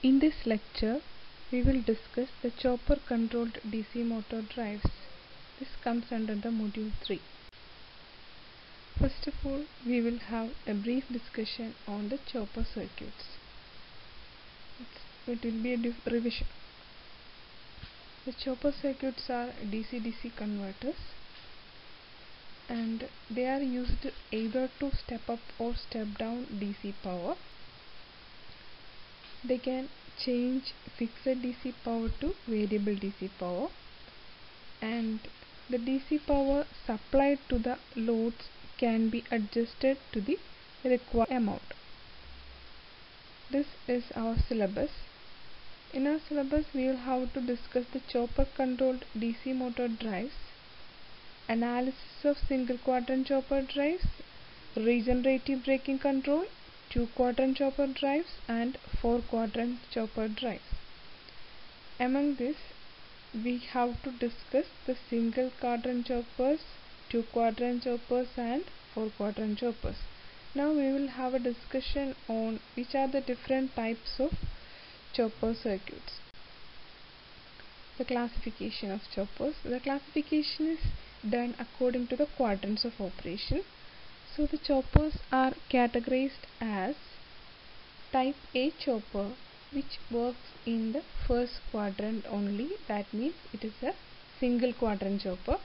In this lecture, we will discuss the chopper controlled DC motor drives. This comes under the module 3. First of all, we will have a brief discussion on the chopper circuits. It's, it will be a revision. The chopper circuits are DC-DC converters and they are used either to step up or step down DC power. They can change fixed DC power to variable DC power and the DC power supplied to the loads can be adjusted to the required amount. This is our syllabus. In our syllabus, we will have to discuss the chopper controlled DC motor drives, analysis of single quadrant chopper drives, regenerative braking control, two quadrant chopper drives, and four quadrant chopper drives. Among this, we have to discuss the single quadrant choppers, two quadrant choppers, and four quadrant choppers. Now we will have a discussion on which are the different types of chopper circuits. The classification of choppers. The classification is done according to the quadrants of operation. So the choppers are categorized as type A chopper which works in the first quadrant only that means it is a single quadrant chopper.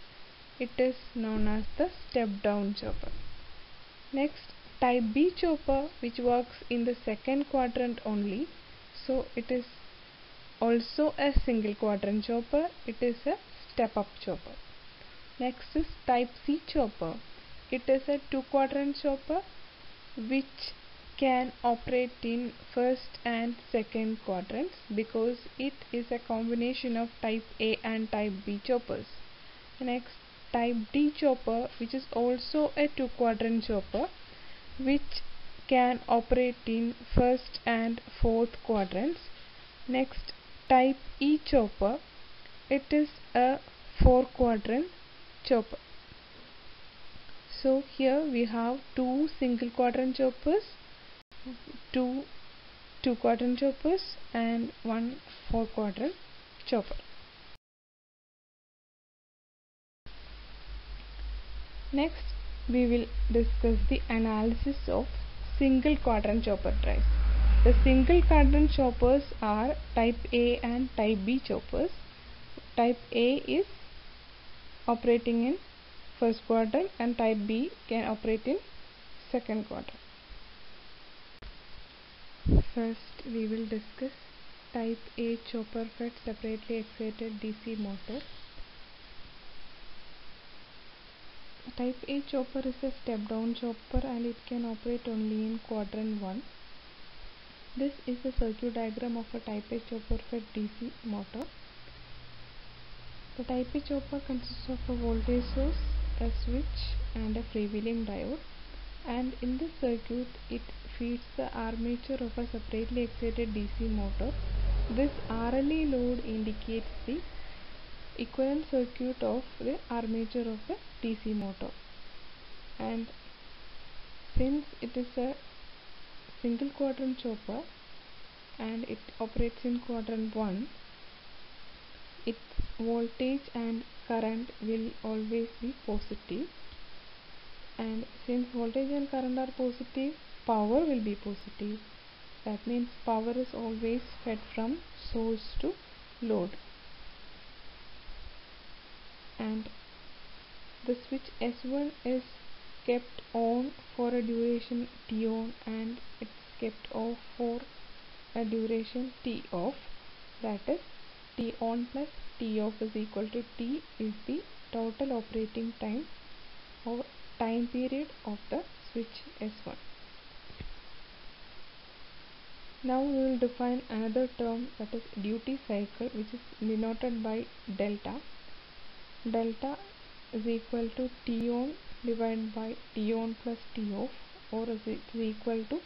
It is known as the step down chopper. Next type B chopper which works in the second quadrant only so it is also a single quadrant chopper it is a step up chopper next is type C chopper it is a two quadrant chopper which can operate in first and second quadrants because it is a combination of type A and type B choppers next type D chopper which is also a two quadrant chopper which can operate in first and fourth quadrants. Next, type E chopper. It is a four quadrant chopper. So here we have two single quadrant choppers, two two quadrant choppers and one four quadrant chopper. Next, we will discuss the analysis of single quadrant chopper drives. The single quadrant choppers are type A and type B choppers. Type A is operating in first quadrant and type B can operate in second quadrant. First we will discuss type A chopper fed separately excited DC motor. Type A chopper is a step down chopper and it can operate only in quadrant 1. This is the circuit diagram of a type A chopper fed DC motor. The type A chopper consists of a voltage source, a switch and a freewheeling diode and in this circuit it feeds the armature of a separately excited DC motor. This RLE load indicates the equivalent circuit of the armature of a DC motor and since it is a single quadrant chopper and it operates in quadrant 1 its voltage and current will always be positive. And since voltage and current are positive power will be positive. That means power is always fed from source to load. And the switch S1 is kept on for a duration T on and it's kept off for a duration T off. That is T on plus T off is equal to T is the total operating time or time period of the switch S1. Now we will define another term that is duty cycle which is denoted by delta. Delta is equal to T on divided by T on plus T off or is equal to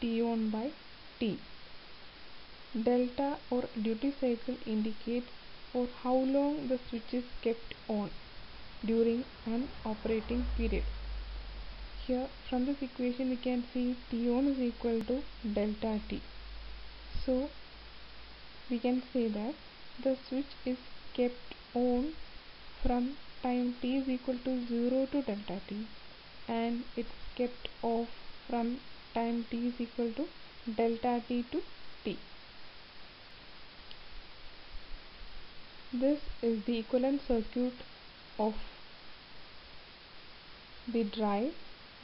T on by T. Delta or duty cycle indicates for how long the switch is kept on during an operating period. Here from this equation we can see T on is equal to delta T. So we can say that the switch is kept on from time t is equal to 0 to delta t and it's kept off from time t is equal to delta t to t. This is the equivalent circuit of the drive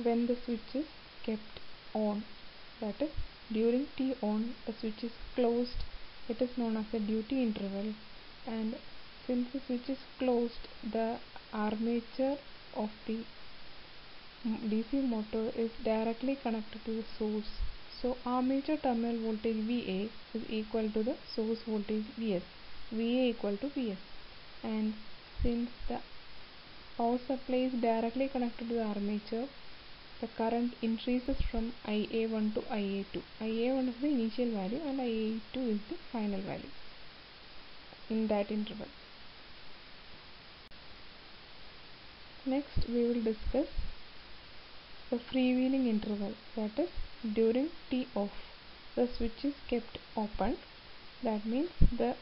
when the switch is kept on. That is during t on the switch is closed. It is known as a duty interval. And since the switch is closed the armature of the DC motor is directly connected to the source. So armature terminal voltage VA is equal to the source voltage VS VA equal to VS and since the power supply is directly connected to the armature the current increases from IA1 to IA2 IA1 is the initial value and IA2 is the final value in that interval. Next we will discuss the freewheeling interval that is during T off. The switch is kept open. That means the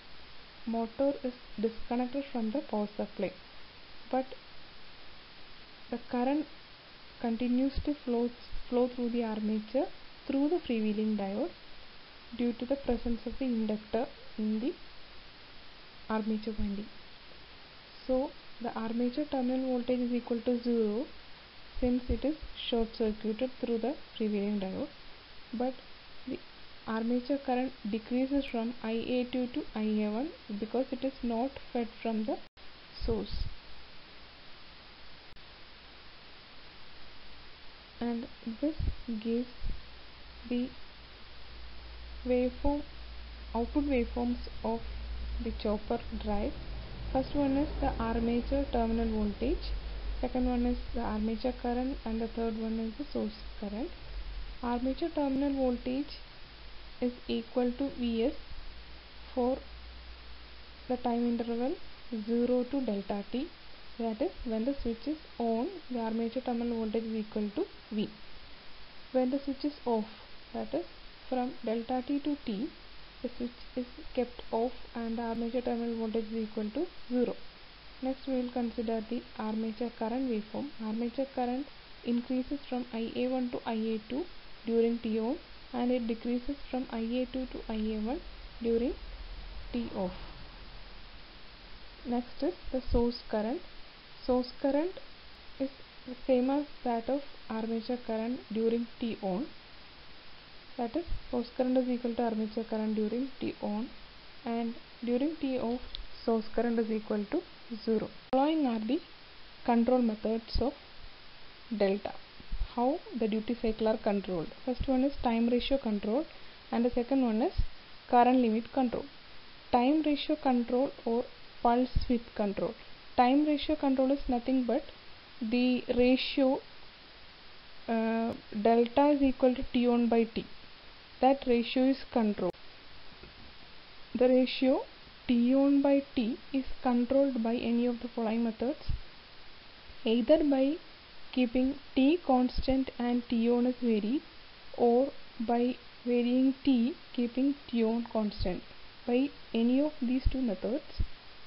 motor is disconnected from the power supply but the current continues to flow, flow through the armature through the freewheeling diode due to the presence of the inductor in the armature winding. So the armature terminal voltage is equal to 0 since it is short circuited through the freewheeling diode but armature current decreases from IA2 to IA1 because it is not fed from the source. and this gives the waveform output waveforms of the chopper drive first one is the armature terminal voltage second one is the armature current and the third one is the source current armature terminal voltage is equal to Vs for the time interval 0 to delta t. That is when the switch is on the armature terminal voltage is equal to V. When the switch is off that is from delta t to t the switch is kept off and the armature terminal voltage is equal to 0 next we will consider the armature current waveform. Armature current increases from IA1 to IA2 during T on and it decreases from IA2 to IA1 during T off next is the source current source current is the same as that of armature current during T on that is source current is equal to armature current during T on and during T off source current is equal to 0. Following are the control methods of delta. How the duty cycle are controlled. First one is time ratio control and the second one is current limit control. Time ratio control or pulse width control time ratio control is nothing but the ratio uh, delta is equal to t on by t that ratio is controlled the ratio t on by t is controlled by any of the following methods either by keeping t constant and t on is varied or by varying t keeping t on constant. By any of these two methods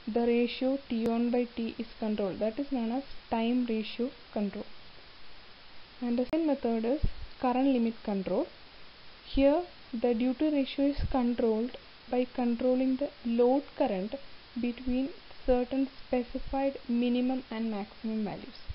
the ratio t on by T is controlled. That is known as time ratio control. And the second method is current limit control. Here the duty ratio is controlled by controlling the load current between certain specified minimum and maximum values